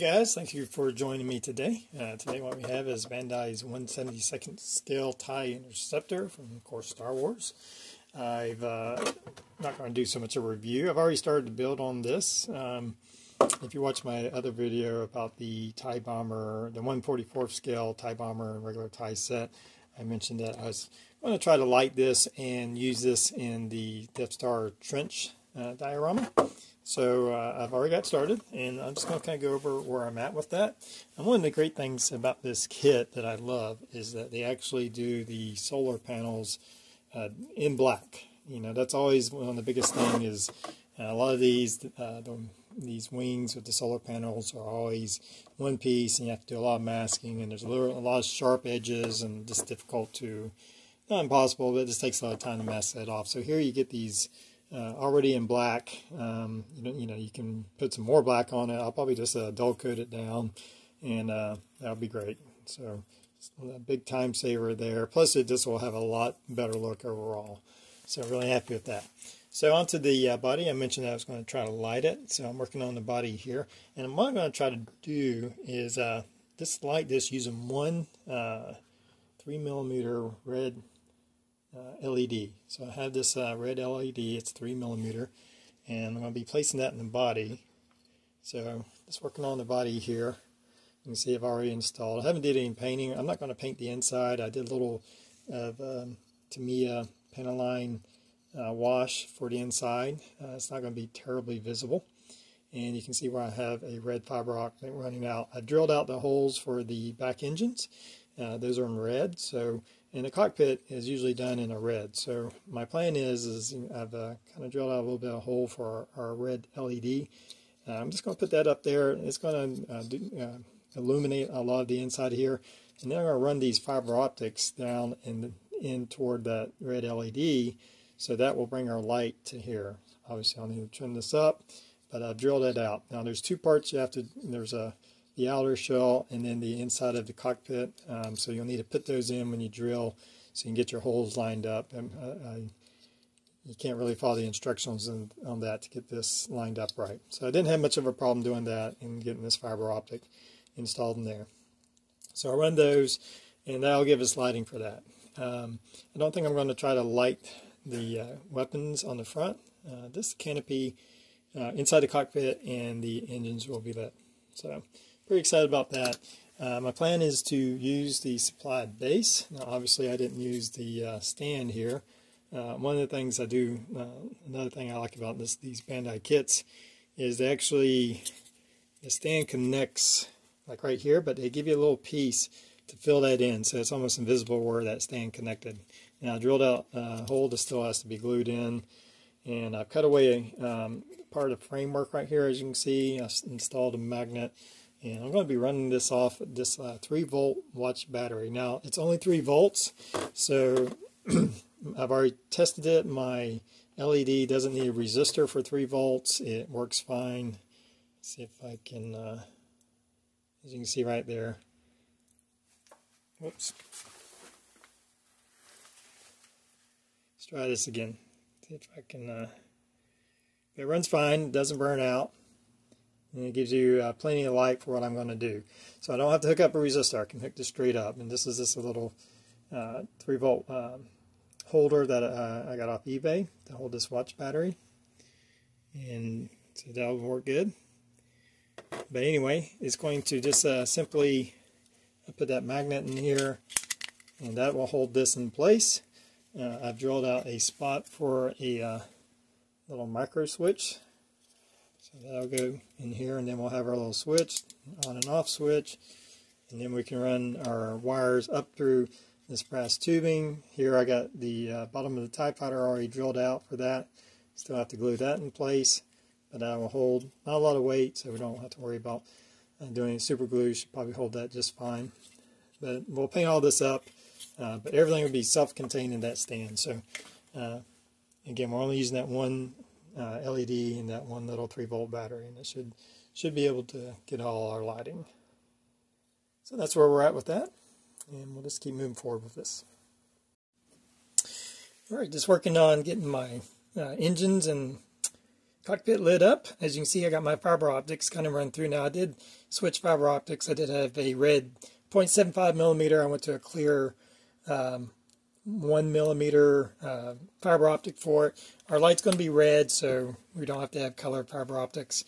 guys, thank you for joining me today. Uh, today what we have is Bandai's 172nd scale TIE Interceptor from, of course, Star Wars. I've uh, not going to do so much of a review. I've already started to build on this. Um, if you watch my other video about the TIE Bomber, the 144th scale TIE Bomber and regular TIE set, I mentioned that I was going to try to light this and use this in the Death Star trench uh, diorama. So uh, I've already got started, and I'm just going to kind of go over where I'm at with that. And one of the great things about this kit that I love is that they actually do the solar panels uh, in black. You know, that's always one of the biggest thing is uh, a lot of these uh, the, these wings with the solar panels are always one piece, and you have to do a lot of masking, and there's a, little, a lot of sharp edges, and just difficult to, not impossible, but it just takes a lot of time to mask that off. So here you get these uh, already in black. Um, you know, you know, you can put some more black on it. I'll probably just uh, dull coat it down, and uh, that'll be great. So, a big time saver there. Plus, it just will have a lot better look overall. So, really happy with that. So, onto the uh, body. I mentioned I was going to try to light it. So, I'm working on the body here, and what I'm going to try to do is uh, just light this using one uh, three millimeter red LED. So I have this uh, red LED, it's 3 millimeter, and I'm going to be placing that in the body. So just working on the body here. You can see I've already installed. I haven't did any painting. I'm not going to paint the inside. I did a little of um, Tamiya Panel Line uh, wash for the inside. Uh, it's not going to be terribly visible. And you can see where I have a red fiber optic running out. I drilled out the holes for the back engines. Uh, those are in red, so and the cockpit is usually done in a red. So my plan is, is I've uh, kind of drilled out a little bit of a hole for our, our red LED. Uh, I'm just going to put that up there. It's going to uh, do, uh, illuminate a lot of the inside here. And then I'm going to run these fiber optics down in, in toward that red LED. So that will bring our light to here. Obviously I'll need to trim this up, but I've drilled it out. Now there's two parts you have to, there's a the outer shell and then the inside of the cockpit. Um, so you'll need to put those in when you drill so you can get your holes lined up. And uh, uh, you can't really follow the instructions in, on that to get this lined up right. So I didn't have much of a problem doing that and getting this fiber optic installed in there. So I'll run those and that'll give us lighting for that. Um, I don't think I'm going to try to light the uh, weapons on the front. Uh, this canopy uh, inside the cockpit and the engines will be lit. So pretty excited about that. Uh, my plan is to use the supplied base. Now, obviously, I didn't use the uh, stand here. Uh, one of the things I do, uh, another thing I like about this, these Bandai kits, is they actually, the stand connects like right here, but they give you a little piece to fill that in, so it's almost invisible where that stand connected. Now, I drilled out a hole that still has to be glued in, and I've cut away um, part of the framework right here, as you can see. I installed a magnet and I'm going to be running this off this uh, 3 volt watch battery. Now it's only 3 volts so I've already tested it. My LED doesn't need a resistor for 3 volts. It works fine. Let's see if I can, uh, as you can see right there. Whoops. Let's try this again. See if I can, uh, it runs fine, doesn't burn out. And it gives you uh, plenty of light for what I'm going to do. So I don't have to hook up a resistor. I can hook this straight up. And this is just a little uh, 3 volt um, holder that uh, I got off eBay to hold this watch battery. And so that'll work good. But anyway, it's going to just uh, simply put that magnet in here and that will hold this in place. Uh, I've drilled out a spot for a uh, little micro switch so that'll go in here and then we'll have our little switch, on and off switch. And then we can run our wires up through this brass tubing. Here I got the uh, bottom of the TIE Fighter already drilled out for that. Still have to glue that in place, but that will hold not a lot of weight, so we don't have to worry about uh, doing super glue. Should probably hold that just fine. But we'll paint all this up, uh, but everything will be self-contained in that stand. So uh, again, we're only using that one uh, LED and that one little 3 volt battery and it should should be able to get all our lighting. So that's where we're at with that and we'll just keep moving forward with this. Alright, just working on getting my uh, engines and cockpit lit up. As you can see, I got my fiber optics kind of run through. Now, I did switch fiber optics. I did have a red 0.75 millimeter. I went to a clear um, 1 millimeter uh, fiber optic for it. Our light's going to be red, so we don't have to have color fiber optics.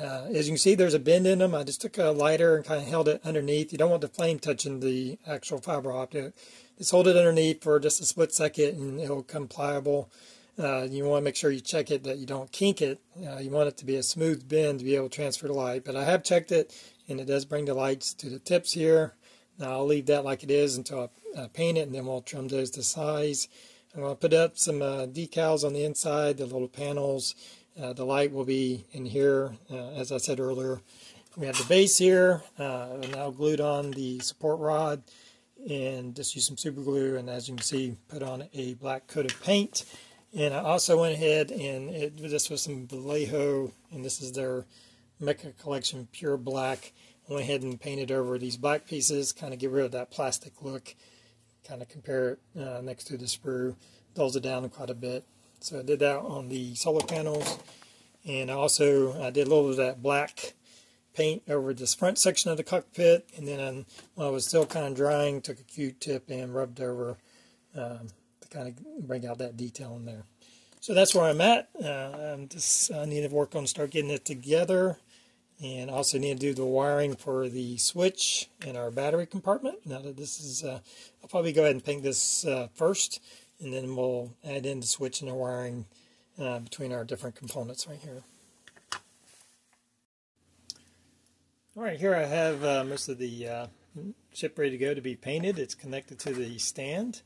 Uh, as you can see, there's a bend in them. I just took a lighter and kind of held it underneath. You don't want the flame touching the actual fiber optic. Just hold it underneath for just a split second and it'll come pliable. Uh, you want to make sure you check it that you don't kink it. Uh, you want it to be a smooth bend to be able to transfer the light. But I have checked it and it does bring the lights to the tips here. Now I'll leave that like it is until I uh, paint it and then we'll trim those to size. I'm going to put up some uh, decals on the inside, the little panels. Uh, the light will be in here, uh, as I said earlier. We have the base here, I now glued on the support rod and just use some super glue and as you can see put on a black coat of paint and I also went ahead and it, this was some Vallejo and this is their Mecha collection pure black went ahead and painted over these black pieces kind of get rid of that plastic look kind of compare it uh, next to the sprue dulls it down quite a bit so I did that on the solar panels and I also I did a little of that black paint over this front section of the cockpit, and then while I was still kind of drying, took a Q-tip and rubbed over um, to kind of bring out that detail in there. So that's where I'm at. Uh, I'm just I need to work on start getting it together, and also need to do the wiring for the switch in our battery compartment. Now that this is, uh, I'll probably go ahead and paint this uh, first, and then we'll add in the switch and the wiring uh, between our different components right here. All right, here I have uh, most of the uh, ship ready to go to be painted. It's connected to the stand.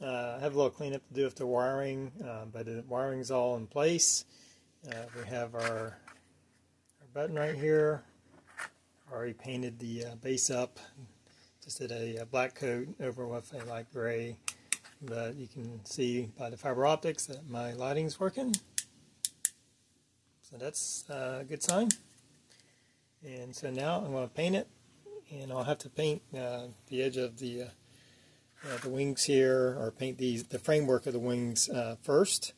Uh, I have a little cleanup to do with the wiring, uh, but the wiring's all in place. Uh, we have our, button right here. Already painted the uh, base up. Just did a, a, black coat over with a light gray. But you can see by the fiber optics that my lighting's working. So that's a good sign. And so now I'm going to paint it, and I'll have to paint uh, the edge of the uh, uh, the wings here, or paint these the framework of the wings uh, first,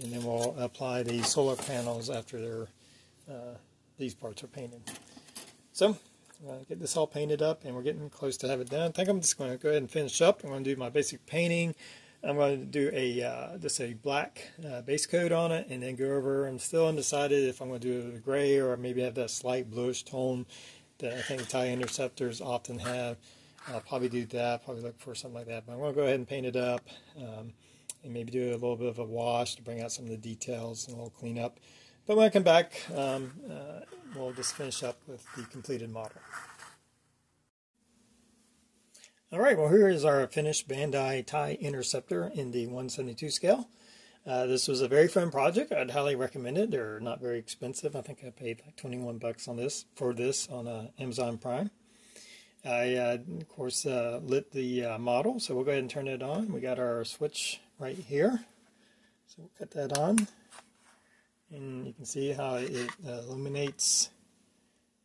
and then we'll apply the solar panels after they're uh, these parts are painted. So get this all painted up, and we're getting close to have it done. I think I'm just going to go ahead and finish up. I'm going to do my basic painting. I'm going to do a uh, just a black uh, base coat on it and then go over. I'm still undecided if I'm going to do a gray or maybe have that slight bluish tone that I think tie interceptors often have. I'll probably do that, probably look for something like that. But I'm going to go ahead and paint it up um, and maybe do a little bit of a wash to bring out some of the details and a little cleanup. But when I come back, um, uh, we'll just finish up with the completed model. All right, well here is our finished Bandai TIE Interceptor in the 172 scale. Uh, this was a very fun project. I'd highly recommend it. They're not very expensive. I think I paid like 21 bucks on this for this on uh, Amazon Prime. I, uh, of course, uh, lit the uh, model, so we'll go ahead and turn it on. We got our switch right here. So we'll cut that on. And you can see how it illuminates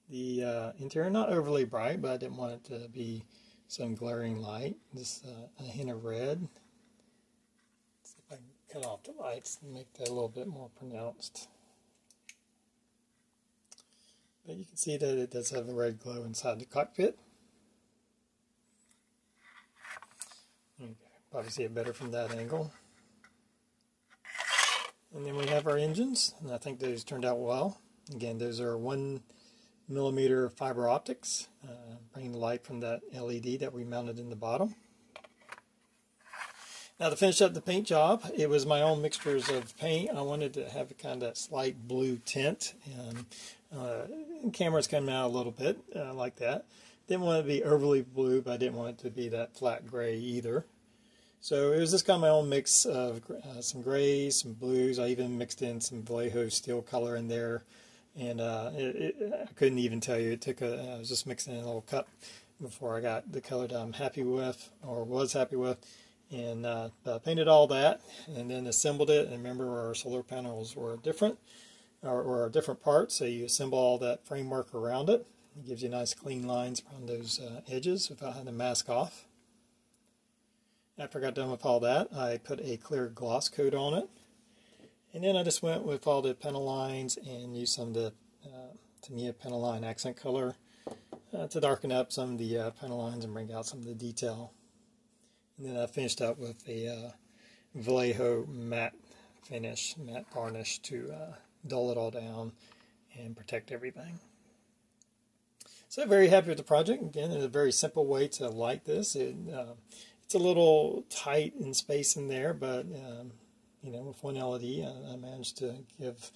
the interior. Not overly bright, but I didn't want it to be some glaring light, just uh, a hint of red. Let's see if I can cut off the lights and make that a little bit more pronounced. But you can see that it does have a red glow inside the cockpit. You can probably see it better from that angle. And then we have our engines, and I think those turned out well. Again, those are one millimeter fiber optics, uh, bringing the light from that LED that we mounted in the bottom. Now to finish up the paint job, it was my own mixtures of paint. I wanted to have a kind of that slight blue tint, and, uh, cameras coming out a little bit uh, like that. Didn't want it to be overly blue, but I didn't want it to be that flat gray either. So it was just kind of my own mix of uh, some grays, some blues. I even mixed in some Vallejo steel color in there and uh, it, it, I couldn't even tell you. It took a, I was just mixing in a little cup before I got the color that I'm happy with, or was happy with, and uh, painted all that, and then assembled it. And remember, our solar panels were different, or, or different parts, so you assemble all that framework around it. It gives you nice clean lines around those uh, edges without having to mask off. After I got done with all that, I put a clear gloss coat on it And then I just went with all the panel lines and used some of the uh, Tamiya panel line accent color uh, to darken up some of the uh, panel lines and bring out some of the detail. And then I finished up with a uh, Vallejo matte finish, matte varnish to uh, dull it all down and protect everything. So very happy with the project. Again, it's a very simple way to light this. It, uh, it's a little tight in space in there, but um, you know, with one LED, I, I managed to give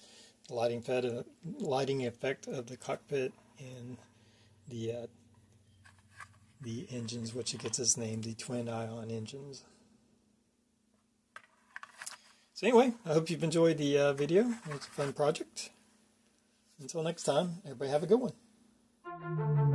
lighting, fed, a, lighting effect of the cockpit and the uh, the engines, which it gets its name, the twin ion engines. So anyway, I hope you've enjoyed the uh, video. It's a fun project. Until next time, everybody have a good one.